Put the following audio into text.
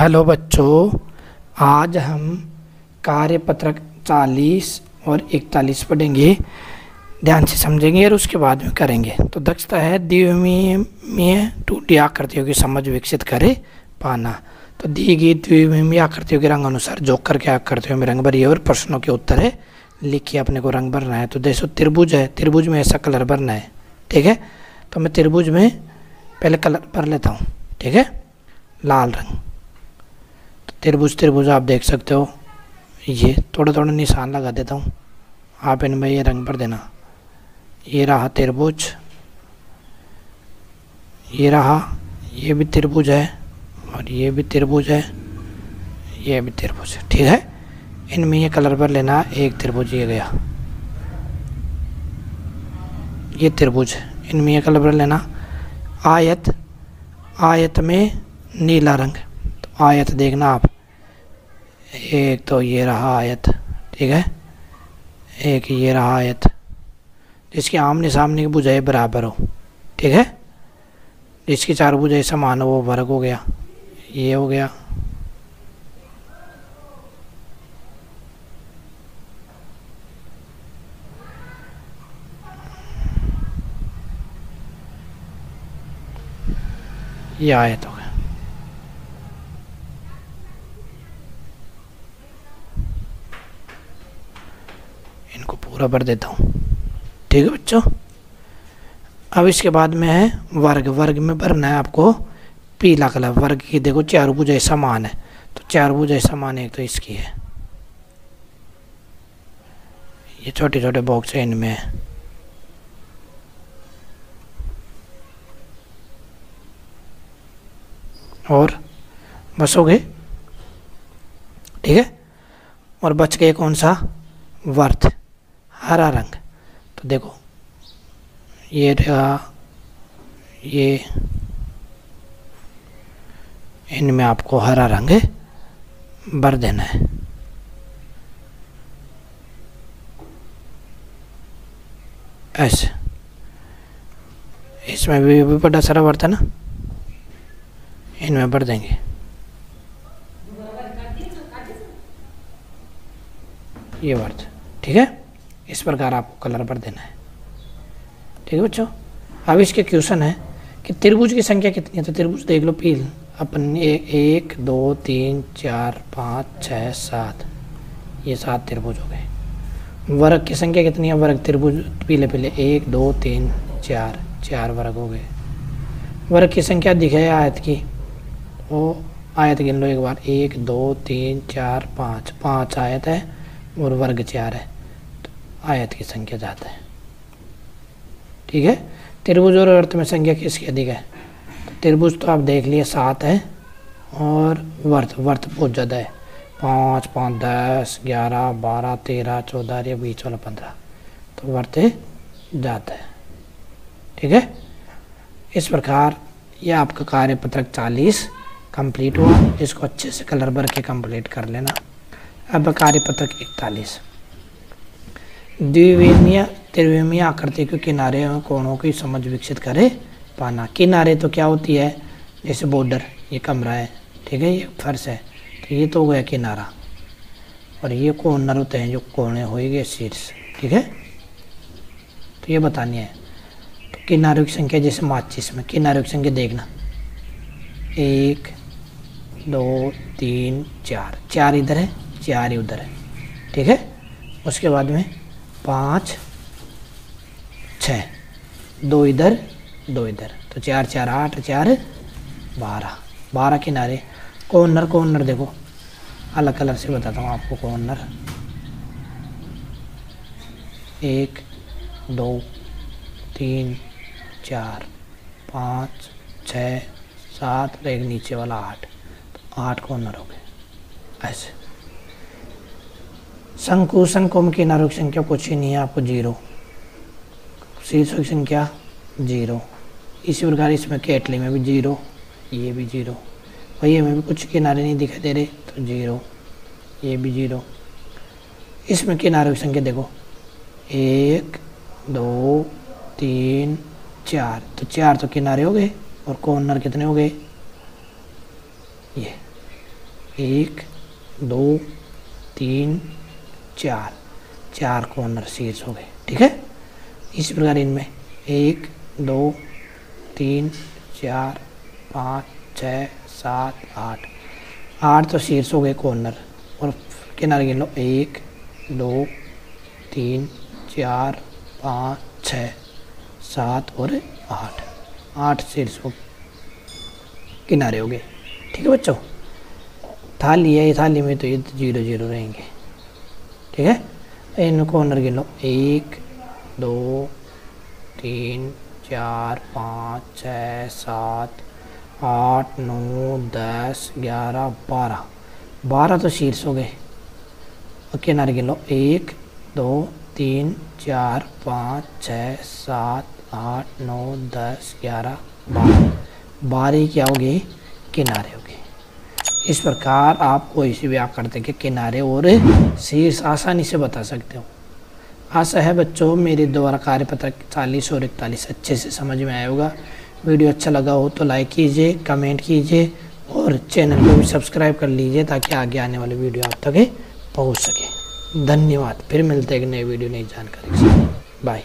Hello बच्चों, आज हम कार्यपत्रक 40 और 41 पढ़ेंगे, ध्यान से समझेंगे और उसके बाद में करेंगे। तो दक्षता है द्विमीय टूटी आकृतियों की समझ विकसित करे पाना। तो दी गई द्विमीय आकृतियों के रंग अनुसार जोक करके आकृतियों में रंग भरिए और प्रश्नों के उत्तर है लिखिए। अपने को रंग भरना है तो देखो त्रिभुज है, त्रिभुज में ऐसा कलर भरना है, ठीक है? तो मैं त्रिभुज में पहले कलर भर लेता हूँ, ठीक है? लाल रंग। त्रिभुज त्रिभुज आप देख सकते हो। ये थोड़ा थोड़ा निशान लगा देता हूँ। आप इनमें ये रंग भर देना। ये रहा त्रिभुज ये रहा, ये भी त्रिभुज है और ये भी त्रिभुज है। ये भी त्रिभुज है, ठीक है? इनमें ये कलर भर लेना, एक त्रिभुज ये गया। ये त्रिभुज इनमें ये कलर भर लेना। आयत आयत में नीला रंग। आयत देखना आप। एक तो ये रहा आयत, ठीक है? एक ये रहा आयत, जिसके आमने सामने की बुझाई बराबर हो, ठीक है? जिसकी चार बुझाई समान हो, वो वर्ग हो गया, ये हो गया। ये आयत हो गया इनको पूरा भर देता हूँ। ठीक है बच्चों? अब इसके बाद में है वर्ग। वर्ग में भरना है आपको पीला कलर। वर्ग की देखो, चार भुजाएँ समान है। तो चार भुजाएँ समान एक तो इसकी है। ये छोटे छोटे बॉक्स है इनमें। और बस हो गए? ठीक है? और बच गए कौन सा? वर्थ। हरा रंग। तो देखो ये रहा ये इनमें आपको हरा रंग भर देना है। ऐसे। इसमें भी, भी बड़ा सारा वर्थ है ना? इनमें भर देंगे। ये वर्थ ठीक है? इस प्रकार आपको कलर भर देना है। ठीक है बच्चों? अब इसके क्वेश्चन है कि त्रिभुज की संख्या कितनी है? तो त्रिभुज देख लो पील। अपन ए, एक दो तीन चार पाँच छः सात। ये सात त्रिभुज हो गए। वर्ग की संख्या कितनी है? वर्ग त्रिभुज पीले पीले। एक दो तीन चार। चार वर्ग हो गए। वर्ग की संख्या दिखे आयत की। वो आयत गिन लो एक बार। एक दो तीन चार पाँच। पाँच आयत है और वर्ग चार है। आयत की संख्या ज़्यादा है। ठीक है? त्रिभुज और अर्थ में संख्या किसकी अधिक है? त्रिभुज तो आप देख लिए, सात है और वर्थ वर्थ बहुत ज़्यादा है। पाँच पाँच, दस, ग्यारह, बारह, तेरह, चौदह, या बीस वाला पंद्रह। तो वर्थ ज़्यादा है। ठीक है? इस प्रकार यह आपका कार्य पत्रक चालीस कंप्लीट हुआ। इसको अच्छे से कलर भर के कंप्लीट कर लेना। अब कार्यपत्रक इकतालीस। द्विवेमीय त्रिवेमीय आकृति के किनारे और कोणों की समझ विकसित करे, पाना। किनारे तो क्या होती है? जैसे बॉर्डर ये कमरा है, ठीक है, ये फर्श है तो ये तो हो गया किनारा। और ये कॉर्नर होते हैं, जो कोने हो गए शीर्ष, ठीक है? तो ये बतानी है। तो किनारों की संख्या, जैसे माचिस में, किनारों की संख्या देखना। एक, दो, तीन, चार। चार इधर है, चार ही उधर है, ठीक है? उसके बाद में पाँच, छ। दो इधर दो इधर। तो चार चार, आठ, चार, बारह। बारह किनारे। कॉर्नर कॉर्नर देखो। अलग कलर से बताता हूँ आपको कॉर्नर। एक, दो, तीन, चार, पाँच, छ, सात और एक नीचे वाला आठ। तो आठ कॉर्नर हो गए। ऐसे। शंकु शंकुम की नारुक संख्या कुछ ही नहीं है, आपको ज़ीरो। शीर्ष की संख्या ज़ीरो। इसी प्रकार इसमें केटली में भी ज़ीरो, ये भी ज़ीरो। वही में भी कुछ किनारे नहीं दिखाई दे रहे तो ज़ीरो, ये भी ज़ीरो। इसमें किनारों की संख्या देखो। एक, दो, तीन, चार। तो चार तो किनारे हो गए, और कॉर्नर कितने हो गए? ये। एक, दो, तीन चार चार कॉर्नर शीर्ष हो गए, ठीक है? इसी प्रकार इनमें एक, दो, तीन, चार, पाँच छः सात, आठ। आठ तो शीर्ष हो गए कॉर्नर और किनारे गिन लो, एक, दो, तीन, चार, पाँच छ सात और आठ। आठ शीर्ष हो, किनारे हो गए, ठीक है बच्चों? थाली है, ये थाली में तो ये ज़ीरो ज़ीरो रहेंगे। ठीक है? इन कॉर्नर गिन लो। एक, दो, तीन, चार, पाँच छः सात, आठ, नौ, दस, ग्यारह, बारह। बारह तो शीर्ष हो गए। और किनारे गिन लो। एक, दो, तीन, चार, पाँच छः सात, आठ, नौ, दस, ग्यारह, बारह। बारह क्या होगी किनारे हो गए। इस प्रकार आप कोई सी भी आकृति के किनारे और शीर्ष आसानी से बता सकते हो। आशा है बच्चों, मेरे द्वारा कार्यपत्र चालीस और इकतालीस अच्छे से समझ में आया होगा। वीडियो अच्छा लगा हो तो लाइक कीजिए, कमेंट कीजिए और चैनल को भी सब्सक्राइब कर लीजिए ताकि आगे आने वाले वीडियो आप तक पहुँच सके। धन्यवाद। फिर मिलते हैं एक नई वीडियो, नई जानकारी बाय